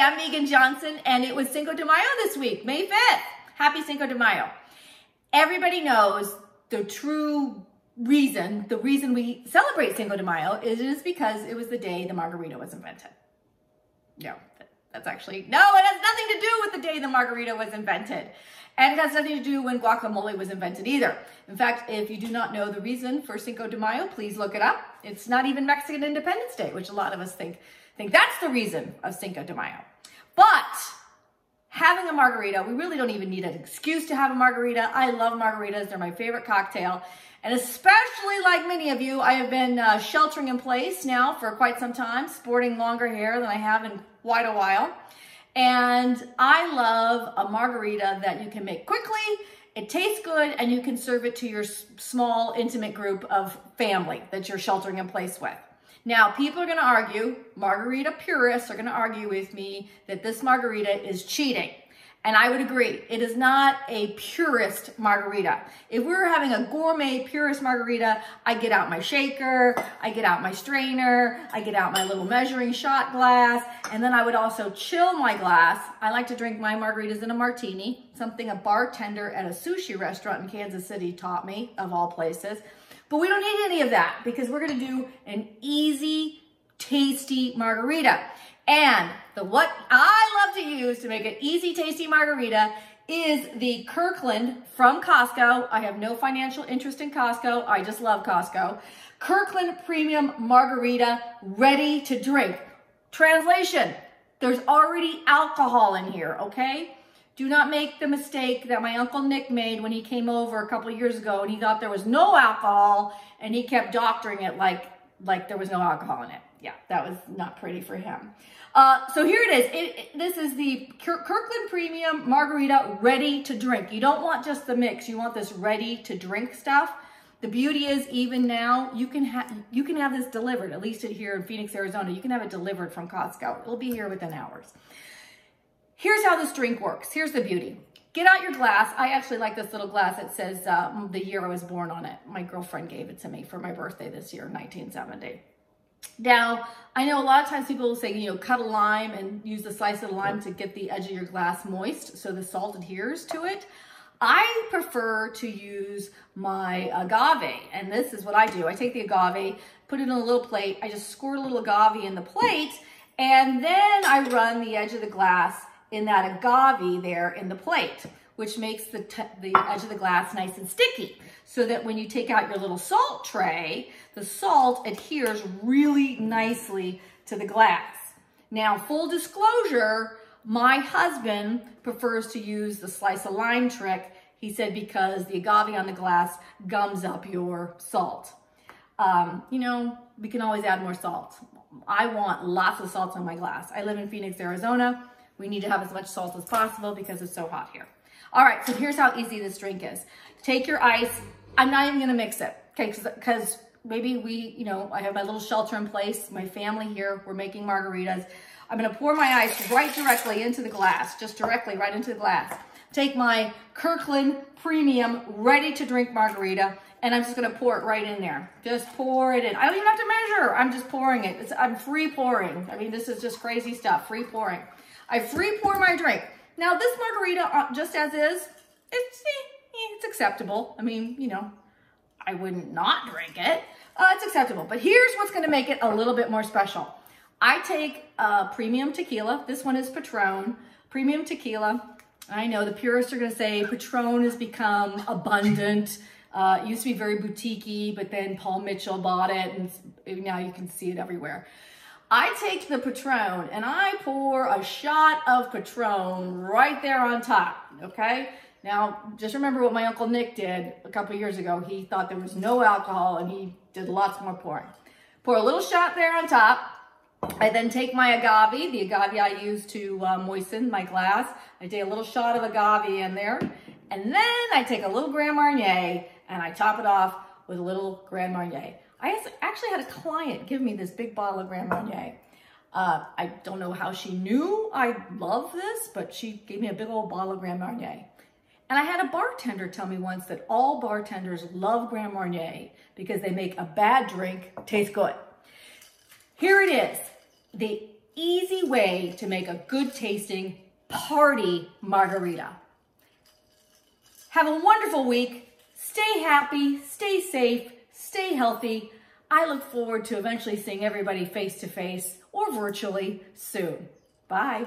I'm Meagan Johnson, and it was Cinco de Mayo this week, May 5th. Happy Cinco de Mayo. Everybody knows the true reason, the reason we celebrate Cinco de Mayo is, because it was the day the margarita was invented. No, that's actually, no, it has nothing to do with the day the margarita was invented. And it has nothing to do when guacamole was invented either. In fact, if you do not know the reason for Cinco de Mayo, please look it up. It's not even Mexican Independence Day, which a lot of us think, think that's the reason of Cinco de Mayo. But having a margarita, we really don't even need an excuse to have a margarita. I love margaritas. They're my favorite cocktail. And especially like many of you, I have been uh, sheltering in place now for quite some time, sporting longer hair than I have in quite a while. And I love a margarita that you can make quickly, it tastes good, and you can serve it to your small, intimate group of family that you're sheltering in place with. Now, people are going to argue, margarita purists are going to argue with me that this margarita is cheating. And I would agree, it is not a purist margarita. If we were having a gourmet purist margarita, I get out my shaker, I get out my strainer, I get out my little measuring shot glass, and then I would also chill my glass. I like to drink my margaritas in a martini, something a bartender at a sushi restaurant in Kansas City taught me, of all places. But we don't need any of that because we're gonna do an easy, tasty margarita. And the what I love to use to make an easy, tasty margarita is the Kirkland from Costco. I have no financial interest in Costco. I just love Costco. Kirkland Premium Margarita, ready to drink. Translation, there's already alcohol in here, okay? Do not make the mistake that my Uncle Nick made when he came over a couple years ago and he thought there was no alcohol and he kept doctoring it like, like there was no alcohol in it yeah, that was not pretty for him. Uh, so here it is. It, it, this is the Kirkland Premium Margarita ready to drink. You don't want just the mix. You want this ready to drink stuff. The beauty is even now you can have you can have this delivered, at least here in Phoenix, Arizona. You can have it delivered from Costco. It'll be here within hours. Here's how this drink works. Here's the beauty. Get out your glass. I actually like this little glass. It says um, the year I was born on it. My girlfriend gave it to me for my birthday this year, 1970. Now, I know a lot of times people will say, you know, cut a lime and use the slice of lime to get the edge of your glass moist so the salt adheres to it. I prefer to use my agave, and this is what I do. I take the agave, put it in a little plate, I just squirt a little agave in the plate, and then I run the edge of the glass in that agave there in the plate which makes the, the edge of the glass nice and sticky so that when you take out your little salt tray, the salt adheres really nicely to the glass. Now, full disclosure, my husband prefers to use the slice of lime trick. He said because the agave on the glass gums up your salt. Um, you know, we can always add more salt. I want lots of salt on my glass. I live in Phoenix, Arizona. We need to have as much salt as possible because it's so hot here. All right, so here's how easy this drink is. Take your ice. I'm not even gonna mix it, okay, because maybe we, you know, I have my little shelter in place, my family here, we're making margaritas. I'm gonna pour my ice right directly into the glass, just directly right into the glass. Take my Kirkland Premium ready to drink margarita, and I'm just gonna pour it right in there. Just pour it in. I don't even have to measure, I'm just pouring it. It's, I'm free pouring. I mean, this is just crazy stuff, free pouring. I free pour my drink. Now this margarita, uh, just as is, it's, eh, it's acceptable. I mean, you know, I wouldn't not drink it. Uh, it's acceptable. But here's what's gonna make it a little bit more special. I take uh, premium tequila. This one is Patron. Premium tequila. I know the purists are gonna say Patron has become abundant. Uh, it used to be very boutiquey, but then Paul Mitchell bought it and now you can see it everywhere. I take the Patron and I pour a shot of Patron right there on top, okay? Now, just remember what my Uncle Nick did a couple years ago. He thought there was no alcohol and he did lots more pouring. Pour a little shot there on top. I then take my agave, the agave I use to uh, moisten my glass. I take a little shot of agave in there. And then I take a little Grand Marnier and I top it off with a little Grand Marnier. I actually had a client give me this big bottle of Grand Marnier. Uh, I don't know how she knew I love this, but she gave me a big old bottle of Grand Marnier. And I had a bartender tell me once that all bartenders love Grand Marnier because they make a bad drink taste good. Here it is. The easy way to make a good tasting party margarita. Have a wonderful week. Stay happy, stay safe, stay healthy. I look forward to eventually seeing everybody face to face or virtually soon. Bye.